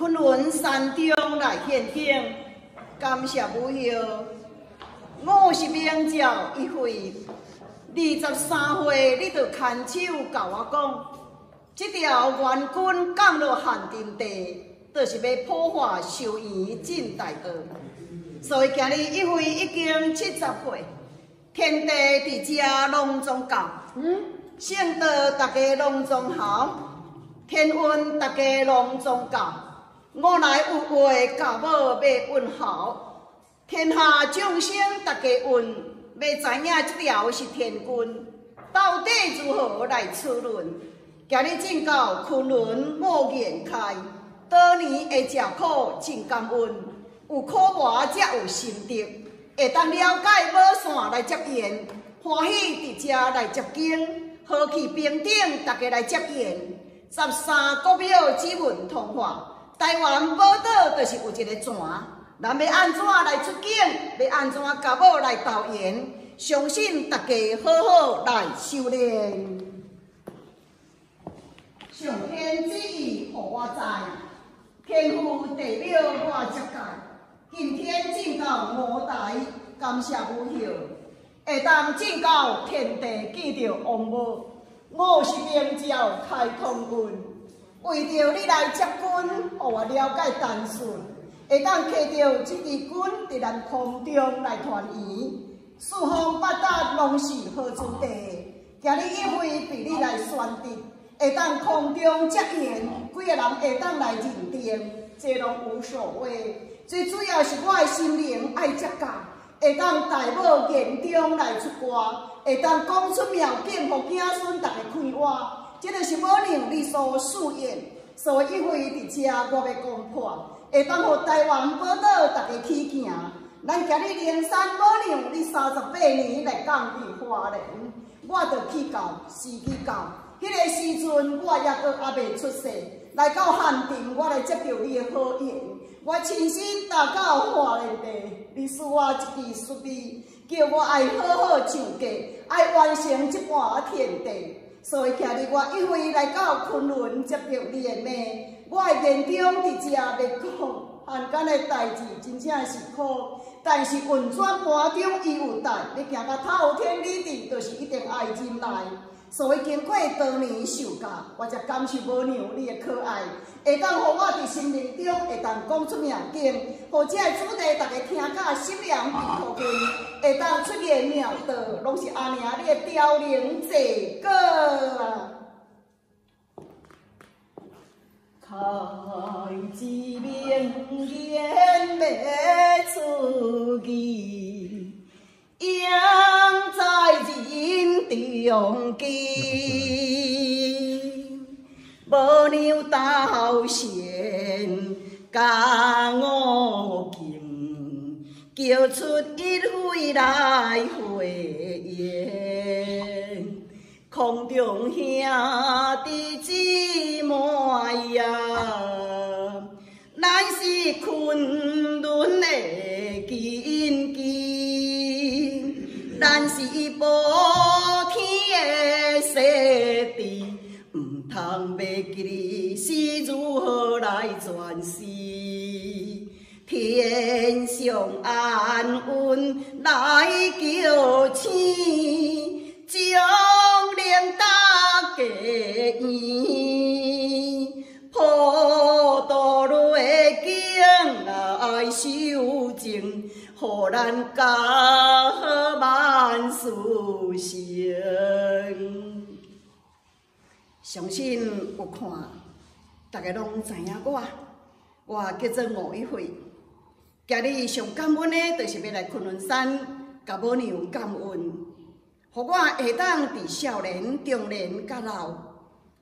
昆仑山中来献景，感谢母后。我是明教一会，二十三岁你就牵手甲我讲，这条援军降落限定地，就是要破坏寿元进大道。所以今日一会已经七十岁，天地伫遮隆重教，嗯，圣道大家隆重好，天运大家隆重教，我来有话教母要问候。天下众生大家问，要知影这条是天君，到底如何来处论？今日正到昆仑我眼开，多年的食苦真感恩，有苦磨才有心得，会当了解宝线来接缘，欢喜伫遮来接经，好去平顶大家来接缘。十三国庙之文通话，台湾宝岛就是有一个泉。咱要安怎来出境？要安怎甲某来投缘？相信大家好好来修炼。上天旨意，互我知，天父地表我接界。今天进到舞台，感谢母后，会当进到天地见着王母。我是明朝开通军，为着你来接军，互我了解单纯。会当摕到这支军伫咱空中来团圆，四方八达拢是好处地。今日一会被你来选择，会当空中接缘，几个人。会当来认定，这拢无所谓。最主要是我的心灵爱接教，会当带某言中来出歌，会当讲出妙境，互子孙逐个快活。这个是母娘你所夙愿，所以一会伫遮我要讲破。会当互台湾宝岛大家起行，咱今日灵山宝娘，你三十八年来降伫花莲，我着去到，是去到。迄个时阵，我也阁还未出世，来到汉庭，我来接到你的好运。我亲身踏到花莲地，你赐我一支书笔，叫我爱好好唱歌，爱完成这半天地。所以今日我一回来到昆仑，接到你的命。我的眼中伫遮要讲，汉奸的代志真正是苦，但是运转盘中伊有代，你行到头天里地，就是一定爱进来。所以经过多年受教，我才感受无娘你的可爱，会当互我伫心灵中会当讲出名经，或者主题大家听甲心凉鼻头根，会当出现妙道，拢是阿娘你的凋零这个。开一面烟灭出去，养在人中间，无娘道贤教我敬，叫出一回来回言，空中兄弟姊妹呀。咱是昆仑的根基，咱是保爱转世天上安稳来救星照亮大家园普陀罗的经来修正好咱甲满师行相信有看大家拢知影我，我叫做吴一慧。今日上感恩的，就是要来昆仑山，甲母娘感恩，互我下当伫少年、中年、甲老，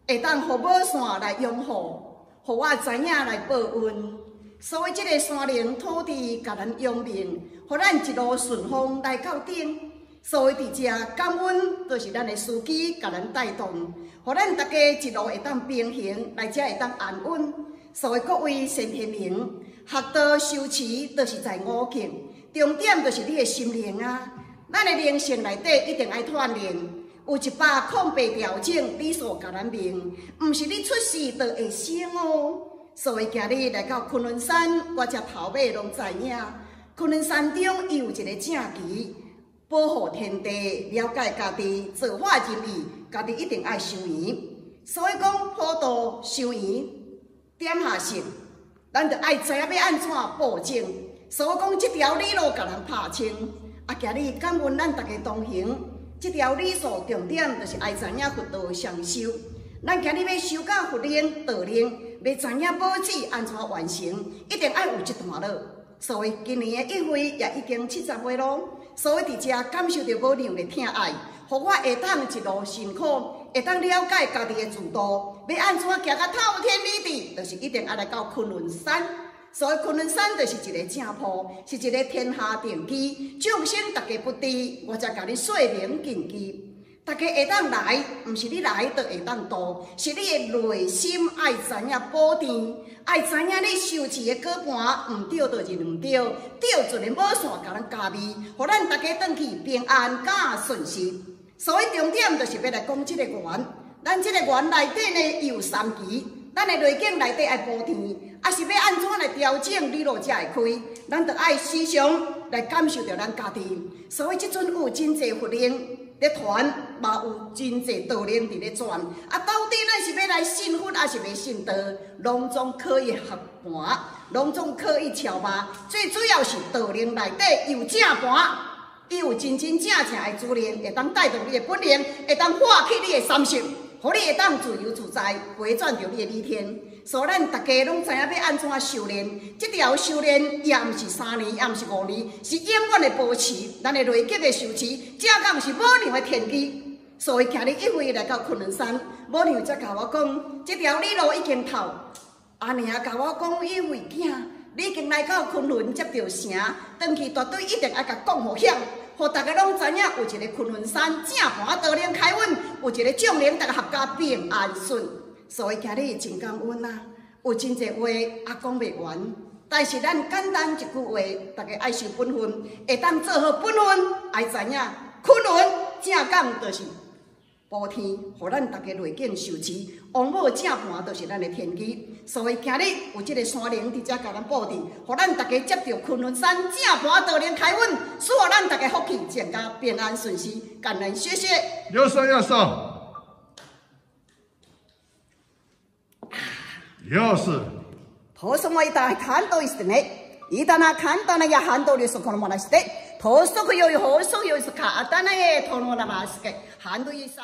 下当互母山来拥护，互我知影来报恩。所以，即个山林土地，甲咱拥命，互咱一路顺风来到顶。所以，伫遮感恩，就是咱的司机甲咱带动，互咱大家一路会当平衡，来遮会当安稳。所以，各位先天明，学道修持，都是在五境，重点就是你的心灵啊。咱的灵性内底一定爱锻炼，有一百空白条件，你所甲咱明，毋是你出世就会生哦。所以今日来到昆仑山，我只头尾拢知影。昆仑山中有一个正旗，保护天地，了解家己，做法仁义，家己一定爱修缘。所以讲普渡修缘，点下心，咱着爱知影要安怎保证。所以讲，这条理路甲人拍清。啊，今日感恩咱大家同行，这条理数重点就是爱知影佛道双修。咱今日要修到佛灵道灵，要知影宝子安怎完成，一定爱有一段路。所以今年的一会也已经七十岁咯。所以伫遮感受到母娘的疼爱，互我下当一路辛苦，下当了解家己的自度，要安怎行到透天立地，就是一定爱来到昆仑山。所以昆仑山就是一个正坡，是一个天下定基，众生大家不知，我才甲你说明根基。大家会当来，毋是你来就会当到，是你的内心爱知影保定，爱知影你修持的果盘，毋对就是毋对，对自然无线甲咱加味，互咱大家转去平安甲顺心。所以重点就是要来讲即个缘，咱即个缘内底呢有三期，咱的内境内底爱保天，啊是要安怎来调整你路才会开，咱着爱时常来感受着咱家己。所以即阵有真济佛灵。咧传嘛有真济道人伫咧传，啊，到底咱是要来信佛，还是要信道？拢总可以合盘，拢总可以敲吧。最主要是道人内底有正盘，伊有真真正正的主人，会当带动你的本灵，会当化起你的三性，互你会当自由自在，回转着你的理天。所以咱大家拢知影要安怎修炼，这条修炼也毋是三年，也毋是五年，是永远的保持。咱的累积的修持，正讲是母娘的天机。所以今日一回来到昆仑山，母娘才甲我讲，这条路已经透。阿娘甲我讲，一位囝，你已经来到昆仑接到城，回去绝对一定爱甲讲互响，互大家拢知影有一个昆仑山正盘道灵开运，有一个众灵大家合家平安顺。所以今日真感恩啊！有真济话也讲袂完，但是咱简单一句话，大家爱守本分，会当做好本分，爱知影昆仑正讲就是保天，互咱大家内境受持。王母正盘就是咱的天机，所以今日有这个山灵伫遮甲咱布置，互咱大家接着昆仑山正盘道灵开运，祝咱大家福气全家平安顺遂，感恩谢谢。有说有说。又是。投什么一单看到一次呢？一旦那看到那也看到的是可能么那是的，投什么又有何所有是看到那也投什么那么是的，看到一下。